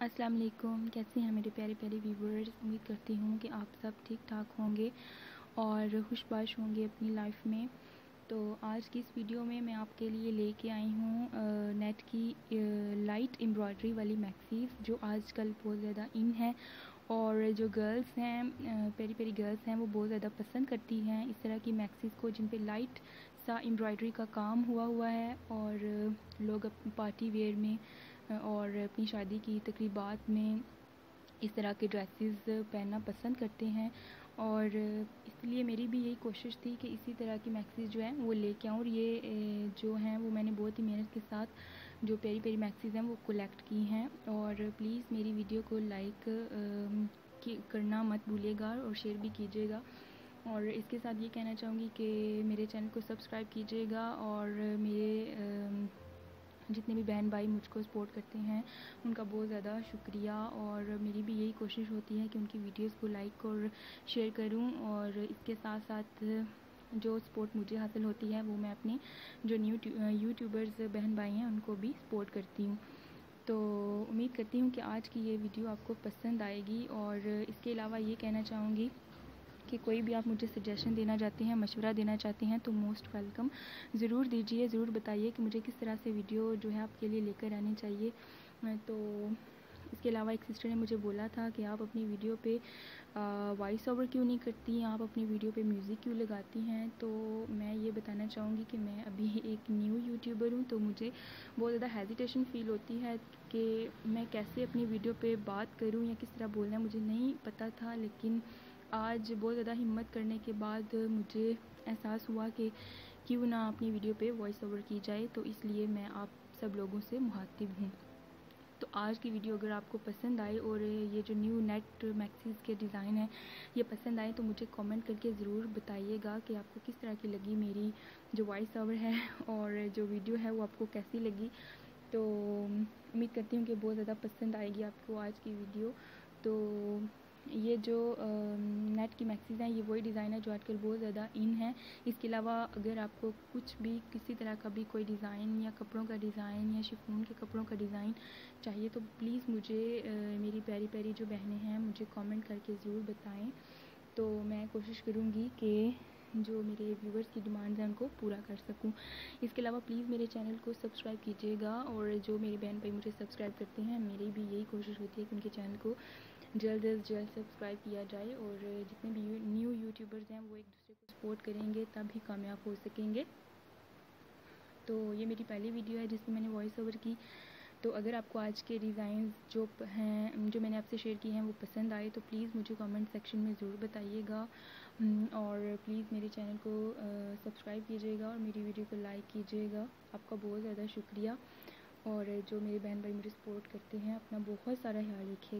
अस्सलाम वालेकुम। कैसे हैं मेरे प्यारे प्यारे व्यूवर्स उम्मीद करती हूँ कि आप सब ठीक ठाक होंगे और खुशबाश होंगे अपनी लाइफ में। तो आज की इस वीडियो में मैं आपके लिए लेके आई हूँ नेट की लाइट एम्ब्रॉयडरी वाली मैक्सीज जो आजकल बहुत ज़्यादा इन है और जो गर्ल्स हैं पेरी पेरी गर्ल्स हैं वो बहुत ज़्यादा पसंद करती हैं। इस तरह की मैक्सीज को जिन पे लाइट सा एम्ब्रॉयडरी का काम हुआ हुआ है और लोग पार्टी वेयर में और अपनी शादी की तकरीबात में इस तरह के ड्रेसेस पहनना पसंद करते हैं। और इसलिए मेरी भी यही कोशिश थी कि इसी तरह की मैक्सीज जो है, वो लेके आऊँ। और ये जो हैं, वो मैंने बहुत ही मेहनत के साथ जो पेरी पेरी मैक्सीज हैं, वो कलेक्ट की हैं। और प्लीज़ मेरी वीडियो को लाइक करना मत भूलिएगा और शेयर भी कीजिएगा। और इसके साथ ये कहना चाहूँगी कि मेरे चैनल को सब्सक्राइब कीजिएगा और मेरे जितने भी बहन भाई मुझको सपोर्ट करते हैं, उनका बहुत ज़्यादा शुक्रिया। और मेरी भी यही कोशिश होती है कि उनकी वीडियोस को लाइक और शेयर करूँ। और इसके साथ साथ जो सपोर्ट मुझे हासिल होती है, वो मैं अपने जो न्यू यूट्यूबर्स बहन भाई हैं, उनको भी सपोर्ट करती हूँ। तो उम्मीद करती हूँ कि आज की ये वीडियो आपको पसंद आएगी। और इसके अलावा ये कहना चाहूँगी कि कोई भी आप मुझे सजेशन देना चाहते हैं, मशवरा देना चाहते हैं तो मोस्ट वेलकम ज़रूर दीजिए, ज़रूर बताइए कि मुझे किस तरह से वीडियो जो है आपके लिए लेकर आनी चाहिए। तो इसके अलावा एक सिस्टर ने मुझे बोला था कि आप अपनी वीडियो पे वॉइस ओवर क्यों नहीं करती? आप अपनी वीडियो पे म्यूज़िक क्यों लगाती हैं? तो मैं ये बताना चाहूँगी कि मैं अभी एक न्यू यूट्यूबर हूँ तो मुझे बहुत ज़्यादा हेजिटेशन फ़ील होती है कि मैं कैसे अपनी वीडियो पे बात करूँ या किस तरह बोलना मुझे नहीं पता था, लेकिन आज बहुत ज़्यादा हिम्मत करने के बाद मुझे एहसास हुआ कि क्यों ना अपनी वीडियो पे वॉइस ओवर की जाए तो इसलिए मैं आप सब लोगों से मुहातिब हूँ। तो आज की वीडियो अगर आपको पसंद आए और ये जो न्यू नेट मैक्सीज के डिज़ाइन है, ये पसंद आए तो मुझे कमेंट करके ज़रूर बताइएगा कि आपको किस तरह की लगी मेरी जो वॉइस ओवर है और जो वीडियो है वो आपको कैसी लगी। तो उम्मीद करती हूँ कि बहुत ज़्यादा पसंद आएगी आपको आज की वीडियो। तो ये जो नेट की मैक्सीज़ हैं, ये वही डिज़ाइन है जो आजकल बहुत ज़्यादा इन है। इसके अलावा अगर आपको कुछ भी, किसी तरह का भी कोई डिज़ाइन या कपड़ों का डिज़ाइन या शिफोन के कपड़ों का डिज़ाइन चाहिए तो प्लीज़ मुझे मेरी प्यारी प्यारी जो बहनें हैं, मुझे कमेंट करके ज़रूर बताएँ। तो मैं कोशिश करूँगी कि जो मेरे व्यूवर्स की डिमांड हैं, उनको पूरा कर सकूँ। इसके अलावा प्लीज़ मेरे चैनल को सब्सक्राइब कीजिएगा और जो मेरे बहन भाई मुझे सब्सक्राइब करते हैं, मेरी भी यही कोशिश होती है कि उनके चैनल को जल्द अज जल्द सब्सक्राइब किया जाए और जितने भी न्यू यूट्यूबर्स हैं, वो एक दूसरे को सपोर्ट करेंगे तब ही कामयाब हो सकेंगे। तो ये मेरी पहली वीडियो है जिसमें मैंने वॉइस ओवर की। तो अगर आपको आज के डिज़ाइन जो हैं, जो मैंने आपसे शेयर किए हैं, वो पसंद आए तो प्लीज़ मुझे कमेंट सेक्शन में ज़रूर बताइएगा। और प्लीज़ मेरे चैनल को सब्सक्राइब कीजिएगा और मेरी वीडियो को लाइक कीजिएगा। आपका बहुत ज़्यादा शुक्रिया। और जो मेरे बहन भाई मुझे सपोर्ट करते हैं, अपना बहुत सारा ख्याल रखिएगा।